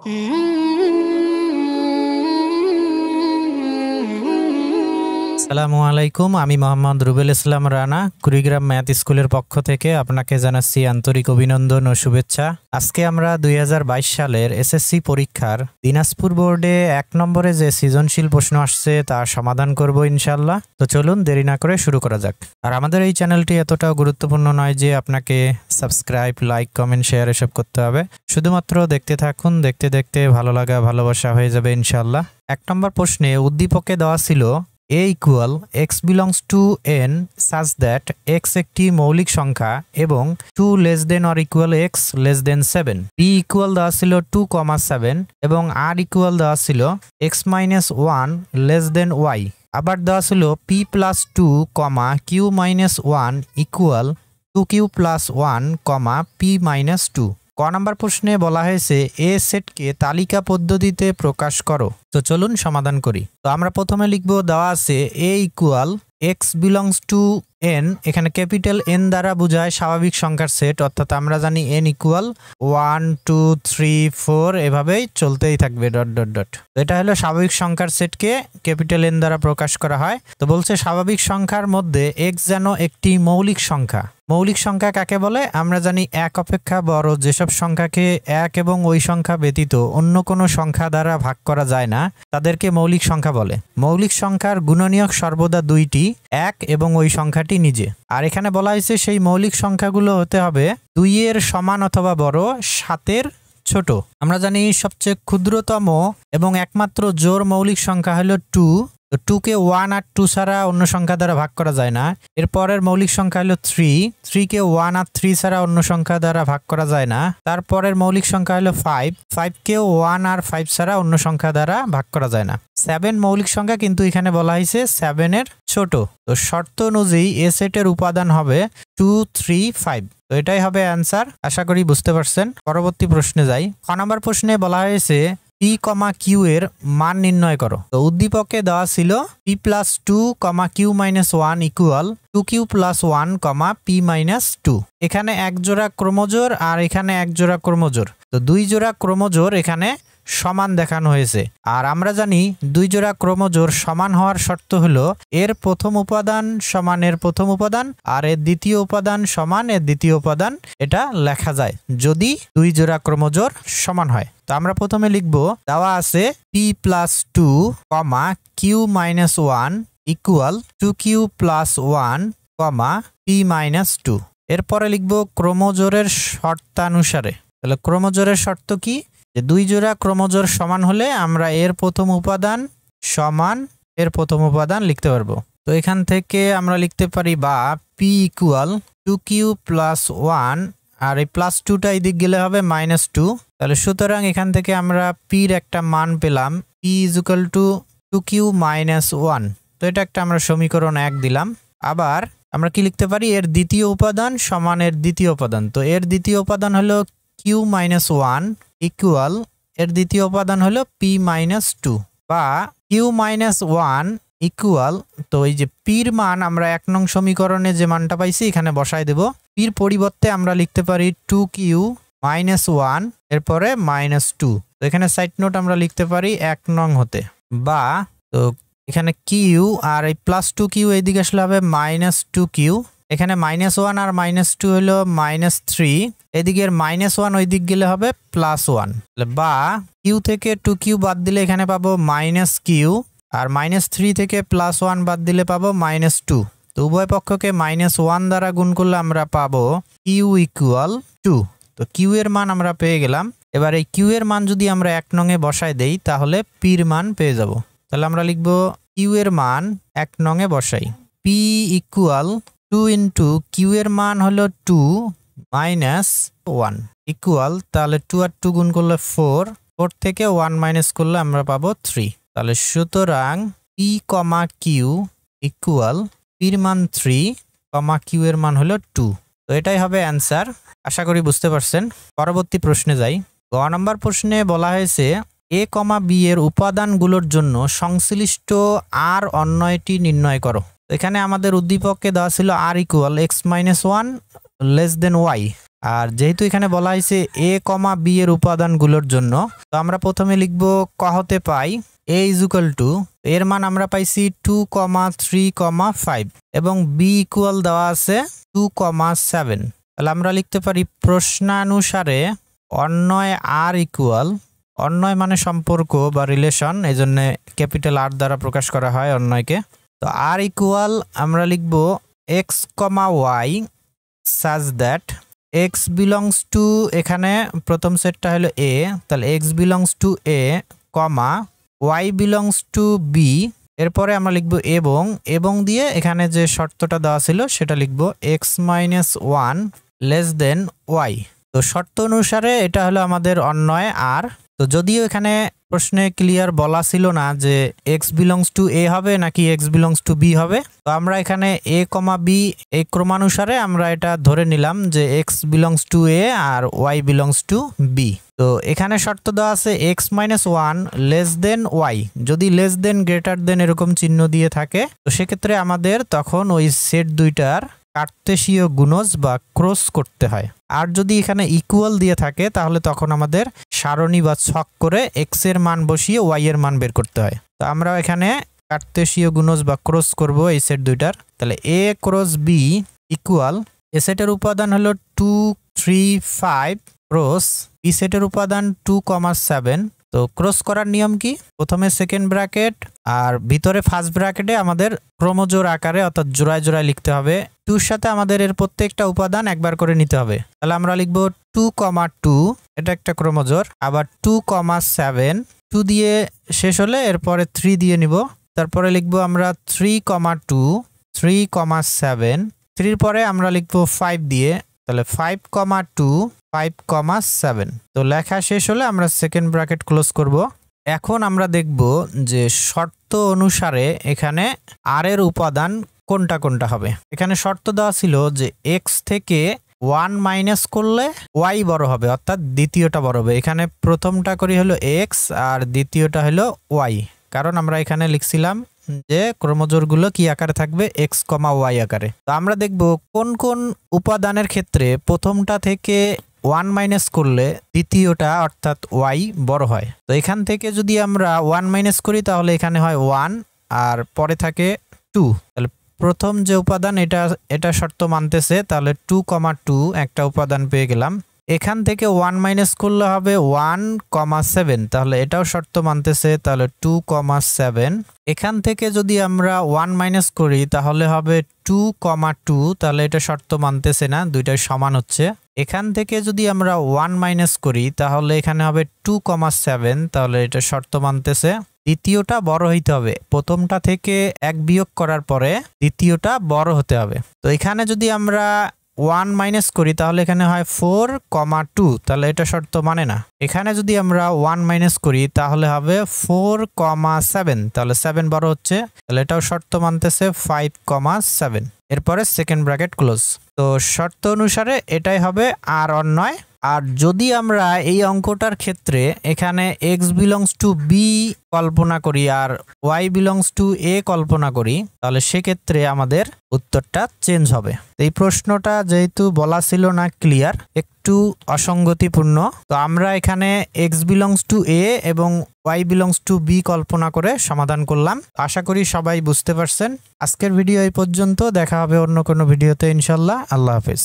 嗯。সালামু আলাইকুম, আমি মোহাম্মদ রুবেল ইসলাম রানা, কুড়িগ্রাম ম্যাথ স্কুলের পক্ষ থেকে আপনাকে জানাচ্ছি আন্তরিক অভিনন্দন ও শুভেচ্ছা। আজকে আমরা দুই হাজার বাইশ সালের এসএসসি পরীক্ষার দিনাজপুর বোর্ডে এক নম্বরে যে সৃজনশীল প্রশ্ন আসছে তা সমাধান করব ইনশাল্লাহ তো চলুন দেরি না করে শুরু করা যাক। আর আমাদের এই চ্যানেলটি এতটাও গুরুত্বপূর্ণ নয় যে আপনাকে সাবস্ক্রাইব, লাইক, কমেন্ট, শেয়ার এসব করতে হবে। শুধুমাত্র দেখতে থাকুন, দেখতে দেখতে ভালো লাগা, ভালোবাসা হয়ে যাবে ইনশাল্লাহ এক নম্বর প্রশ্নে উদ্দীপকে দেওয়া ছিল a equal X belongs to N such that X একটি মৌলিক সংখ্যা এবং two less than or equal X less than seven B equal দেওয়া ছিল টু কমা সেভেন এবং আর ইকুয়াল দেওয়া ছিল X minus one less than Y আবার দেওয়া ছিল P plus two comma Q minus one equal two Q plus one comma P minus two ক number প্রশ্নে বলা হয়েছে এ সেটকে তালিকা পদ্ধতিতে প্রকাশ করো। তো চলুন সমাধান করি। তো আমরা প্রথমে লিখব দেওয়া আছে A equal X belongs to N এখানে ক্যাপিটাল এন দ্বারা বোঝায় স্বাভাবিক সংখ্যার সেট অর্থাৎ আমরা জানি N equal one two three four এভাবেই চলতেই থাকবে ডট ডট ডট এটা হলো স্বাভাবিক সংখ্যার সেটকে ক্যাপিটাল এন দ্বারা প্রকাশ করা হয়। তো বলছে স্বাভাবিক সংখ্যার মধ্যে এক্স যেন একটি মৌলিক সংখ্যা। মৌলিক সংখ্যা কাকে বলে? আমরা জানি এক অপেক্ষা বড়, যেসব সংখ্যাকে এক এবং ওই সংখ্যা ব্যতীত অন্য কোনো সংখ্যা দ্বারা ভাগ করা যায় না। তাদেরকে মৌলিক সংখ্যা বলে। মৌলিক সংখ্যার গুণনীয়ক সর্বদা দুইটি, এক এবং ওই সংখ্যাটি নিজে। আর এখানে বলা হয়েছে সেই মৌলিক সংখ্যাগুলো হতে হবে দুইয়ের সমান অথবা বড়, সাতের ছোট। আমরা জানি সবচেয়ে ক্ষুদ্রতম এবং একমাত্র জোর মৌলিক সংখ্যা হলো টু। তো টুকে ওয়ান আর টু ছাড়া অন্য সংখ্যা দ্বারা ভাগ করা যায় না। এরপরের মৌলিক সংখ্যা হলো থ্রি থ্রিকে ওয়ান আর থ্রি ছাড়া অন্য সংখ্যা দ্বারা ভাগ করা যায় না। তারপরের মৌলিক সংখ্যা হলো ফাইভ ফাইভকে ওয়ান আর ফাইভ ছাড়া অন্য সংখ্যা দ্বারা ভাগ করা যায় না। সেভেন মৌলিক সংখ্যা কিন্তু এখানে বলা হয়েছে সেভেনের ছোট। তো শর্ত অনুযায়ী এ সেটের উপাদান হবে টু থ্রি ফাইভ তো এটাই হবে অ্যান্সার আশা করি বুঝতে পারছেন। পরবর্তী প্রশ্নে যাই। ক নম্বর প্রশ্নে বলা হয়েছে পি কমা কিউ এর মান নির্ণয় করো। তো উদ্দীপকে দেওয়া ছিল P plus two comma Q minus one equal two Q plus one comma P minus two. এখানে এক জোড়া ক্রোমোজোর আর এখানে এক জোড়া ক্রোমোজোর। তো দুই জোড়া ক্রোমোজোর এখানে সমান দেখানো হয়েছে। আর আমরা জানি দুই জোড়া ক্রোমোজোর সমান হওয়ার শর্ত হলো, এর প্রথম উপাদান সমান এর প্রথম উপাদান, আর এর দ্বিতীয় উপাদান সমান, এর দ্বিতীয় উপাদান, এটা লেখা যায়, যদি দুই জোড়া ক্রোমোজোর সমান হয়। তো আমরা প্রথমে লিখব, দেওয়া আছে P plus two comma Q minus one equal two Q plus one comma P minus two এরপরে লিখব ক্রোমোজোরের শর্তানুসারে। তাহলে ক্রোমোজোরের শর্ত কি? যে দুই জোড়া ক্রোমোজোর সমান হলে আমরা এর প্রথম উপাদান সমান এর প্রথম উপাদান লিখতে পারব। তো এখান থেকে আমরা লিখতে পারি বা P equal two Q plus one আর এই প্লাস টুটা দিক গেলে হবে মাইনাস টু তাহলে সুতরাং এখান থেকে আমরা পির একটা মান পেলাম P equal two two Q minus one তো এটা একটা আমরা সমীকরণ এক দিলাম। আবার আমরা কি লিখতে পারি? এর দ্বিতীয় উপাদান সমান এর দ্বিতীয় উপাদান। তো এর দ্বিতীয় উপাদান হলো কিউ মাইনাস ওয়ান ইকুয়াল এর দ্বিতীয় উপাদান হলো পি মাইনাস টু বা কিউ মাইনাস ওয়ান ইকুয়াল তো এই যে পির মান আমরা এক নং সমীকরণে যে মানটা পাইছি, এখানে বসাই দেব। পির পরিবর্তে আমরা লিখতে পারি টু কিউ মাইনাস ওয়ান এরপরে মাইনাস টু তো এখানে সাইড নোট আমরা লিখতে পারি এক নং হতে। বা, তো এখানে কিউ আর এই প্লাস টু কিউ এইদিকে আসলে হবে মাইনাস টু কিউ এখানে মাইনাস ওয়ান আর মাইনাস টু হলো মাইনাস থ্রি এদিকের মাইনাস ওয়ান ওই দিক গেলে হবে প্লাস ওয়ান বা কিউ থেকে টু কিউ বাদ দিলে এখানে পাবো মাইনাস কিউ আর মাইনাস থ্রি থেকে প্লাস ওয়ান বাদ দিলে পাবো মাইনাস টু তো উভয় পক্ষকে মাইনাস ওয়ান দ্বারা গুণ করলে আমরা পাবো কিউ ইকুয়াল টু তো কিউ এর মান আমরা পেয়ে গেলাম। এবার এই কিউ এর মান যদি আমরা এক নঙে বসায় দেই, তাহলে পির মান পেয়ে যাব। তাহলে আমরা লিখব কিউ এর মান এক নঙে বসাই। P equal two into Q এর মান হলো টু মাইনাস ওয়ান ইকুয়াল, তাহলে টু আর টু গুণ করলে ফোর ফোর থেকে ওয়ান মাইনাস করলে আমরা পাবো থ্রি। তাহলে সুতরাং পি কমা কিউ ইকুয়াল পির মান থ্রি কমা কিউ এর মান হলো টু। তো এটাই হবে অ্যান্সার, আশা করি বুঝতে পারছেন। পরবর্তী প্রশ্নে যাই। গ নম্বর প্রশ্নে বলা হয়েছে, এ কমা বি এর উপাদানগুলোর জন্য সংশ্লিষ্ট আর অন্যয়টি নির্ণয় করো। এখানে আমাদের উদ্দীপককে দেওয়া ছিল R equal X minus one less than Y আর যেহেতু এখানে বলা হয়েছে এ কমা বি এর উপাদানগুলোর জন্য, তো আমরা প্রথমে লিখব ক হতে পাই এ ইজুকাল টু এর মান আমরা পাইছি two comma three comma five এবং বি ইকুয়াল দেওয়া আছে টু কমা সেভেন তাহলে আমরা লিখতে পারি প্রশ্নানুসারে অন্যয় আর ইকুয়াল অন্যয় মানে সম্পর্ক বা রিলেশন এই জন্য ক্যাপিটাল আর দ্বারা প্রকাশ করা হয় অন্যয়কে তো আর ইকুয়াল আমরা লিখব X comma Y such that X belongs to এখানে প্রথম সেটটা হলো এ তাহলে X belongs to A comma Y belongs to B এরপরে আমরা লিখব এবং এবং দিয়ে এখানে যে শর্তটা দেওয়া ছিল সেটা লিখব X minus one less than Y তো শর্ত অনুসারে এটা হলো আমাদের অন্যয় আর তো যদিও এখানে প্রশ্নে ক্লিয়ার বলা ছিল না যে এক্স বিলংস টু এ হবে নাকি এক্স বিলংস টু বি হবে। তো আমরা এখানে এ কমা বি এই ক্রমানুসারে আমরা এটা ধরে নিলাম যে এক্স বিলংস টু এ আর ওয়াই বিলংস টু বি তো এখানে শর্ত দেওয়া আছে X minus one less than Y যদি লেস দেন গ্রেটার দেন এরকম চিহ্ন দিয়ে থাকে, তো সেক্ষেত্রে আমাদের তখন ওই সেট দুইটার কার্তেশীয় গুণজ বা ক্রস করতে হয়। আর যদি এখানে ইকুয়াল দিয়ে থাকে, তাহলে তখন আমাদের সারণী বা ছক করে এক্সের মান বসিয়ে ওয়াই এর মান বের করতে হয়। তো আমরা এখানে কার্তেশীয় গুণজ বা ক্রস করব এই সেট দুইটার। তাহলে A cross B equal A সেটের উপাদান হলো two three five cross B সেটের উপাদান টু কমা সেভেন তো ক্রস করার নিয়ম কি? প্রথমে সেকেন্ড ব্র্যাকেট আর ভিতরে ফার্স্ট ব্র্যাকেটে আমাদের ক্রমজোর আকারে অর্থাৎ জোড়ায় জোড়ায় লিখতে হবে টুর সাথে আমাদের এর প্রত্যেকটা উপাদান একবার করে নিতে হবে। তাহলে আমরা লিখব টু কমা টু, এটা একটা ক্রমজোর। আবার টু কমা সেভেন, টু দিয়ে শেষ হলে এরপরে থ্রি দিয়ে নিব। তারপরে লিখব আমরা three comma two, three comma seven, থ্রির পরে আমরা লিখব ফাইভ দিয়ে। তাহলে five comma two, five comma seven. তো লেখা শেষ হলে আমরা সেকেন্ড ব্র্যাকেট ক্লোজ করব। এখন আমরা দেখব যে শর্ত অনুসারে এখানে আর এর উপাদান কোনটা কোনটা হবে? এখানে শর্ত দেওয়া ছিল যে এক্স থেকে ওয়ান মাইনাস করলে ওয়াই বড় হবে, অর্থাৎ দ্বিতীয়টা বড় হবে। এখানে প্রথমটা করি হলো এক্স আর দ্বিতীয়টা হলো ওয়াই কারণ আমরা এখানে লিখছিলাম যে ক্রমজোরগুলো কি আকারে থাকবে? এক্স কমা ওয়াই আকারে। তো আমরা দেখব কোন কোন উপাদানের ক্ষেত্রে প্রথমটা থেকে ওয়ান মাইনাস করলে দ্বিতীয়টা, অর্থাৎ ওয়াই, বড় হয়। তো এখান থেকে যদি আমরা ওয়ান মাইনাস করি, তাহলে এখানে হয় ওয়ান আর পরে থাকে টু। তাহলে প্রথম যে উপাদান এটা এটা শর্ত মানতেছে, তাহলে টু কমা টু একটা উপাদান পেয়ে গেলাম। এখান থেকে ওয়ান মাইনাস করলে হবে ওয়ান কমা সেভেন তাহলে এটাও শর্ত মানতেছে, তাহলে টু কমা সেভেন এখান থেকে যদি আমরা ওয়ান মাইনাস করি, তাহলে হবে টু কমা টু তাহলে এটা শর্ত মানতেছে না, দুইটাই সমান হচ্ছে। এখান থেকে যদি আমরা ওয়ান মাইনাস করি, তাহলে এখানে হবে টু কমা সেভেন তাহলে এটা শর্ত মানতেছে। দ্বিতীয়টা বড় হইতে হবে। প্রথমটা থেকে এক বিয়োগ করার পরে দ্বিতীয়টা বড় হতে হবে। তো এখানে যদি আমরা ওয়ান মাইনাস করি, তাহলে এখানে হয় ফোর কমা টু, তাহলে এটা শর্ত মানে না। এখানে যদি আমরা ওয়ান মাইনাস করি, তাহলে হবে ফোর কমা সেভেন, তাহলে সেভেন বড় হচ্ছে। তাহলে এটাও শর্ত মানতেছে ফাইভ কমা সেভেন। এরপরে সেকেন্ড ব্র্যাকেট ক্লোজ। তো শর্ত অনুসারে এটাই হবে আর অন্যয় আর যদি আমরা এই অঙ্কটার ক্ষেত্রে এখানে এক্স বিলংস টু বি কল্পনা করি আর ওয়াই বিলংস টু এ কল্পনা করি, তাহলে সেক্ষেত্রে আমাদের উত্তরটা চেঞ্জ হবে। এই প্রশ্নটা যেহেতু বলা ছিল না ক্লিয়ার একটু অসঙ্গতিপূর্ণ, তো আমরা এখানে এক্স বিলংস টু এ এবং ওয়াই বিলংস টু বি কল্পনা করে সমাধান করলাম। আশা করি সবাই বুঝতে পারছেন। আজকের ভিডিও এই পর্যন্ত, দেখা হবে অন্য কোনো ভিডিওতে ইনশাল্লাহ আল্লাহ হাফিজ।